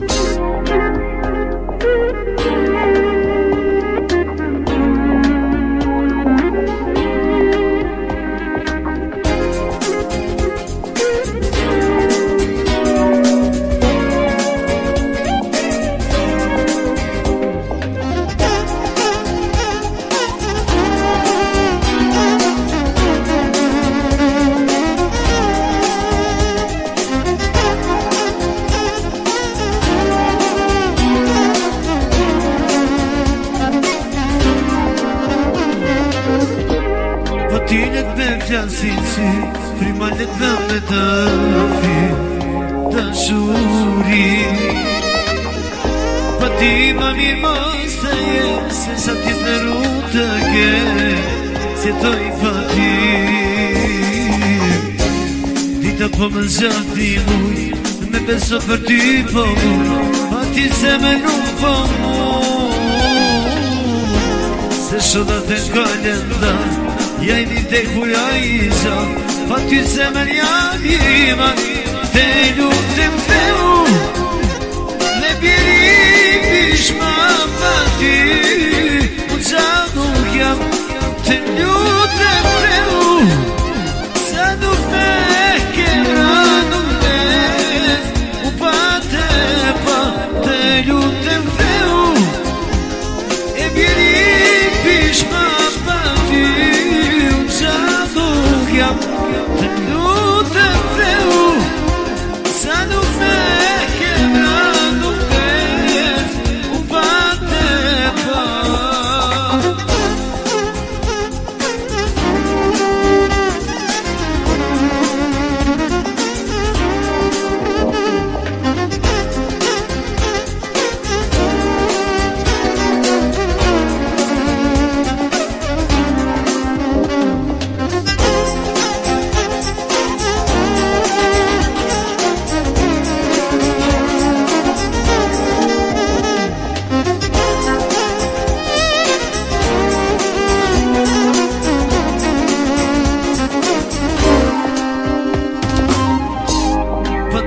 Thank you. ti në të përkja si të si Për i mallet dhe të fi Të shuri Për ti më mirë mësë të jesë E sa t'i të rru të ke Se t'o i për ti Ti të po më zhët një me beso për ti po Për ti se me nuk po Se shodat e shkallet dhe ni te se me anima, yeni de huyaysa Fatih semer yadiman Telu un Ne biri pişman Fatih Uzanuk yam Telu temteu Sanuk mehkeranum Upate pa te Telu temteu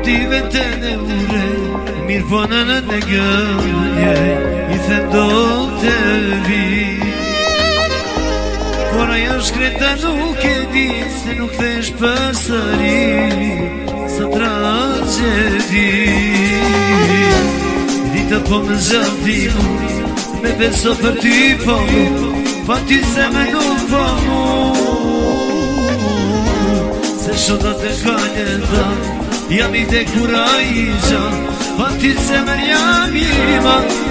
Ti veten e më nërre Mirë vonën po e në nëgënje I the do të vij Por ajo shkreta nuk e di Se nuk thesh për sëri Sa traqe Dita po me zhëndi Me beso për ti po Fa ti se me nuk po mu Se shodat e shkallet dhe Ja mi te kuraj i zënë, Pa ti se mërë jam i ma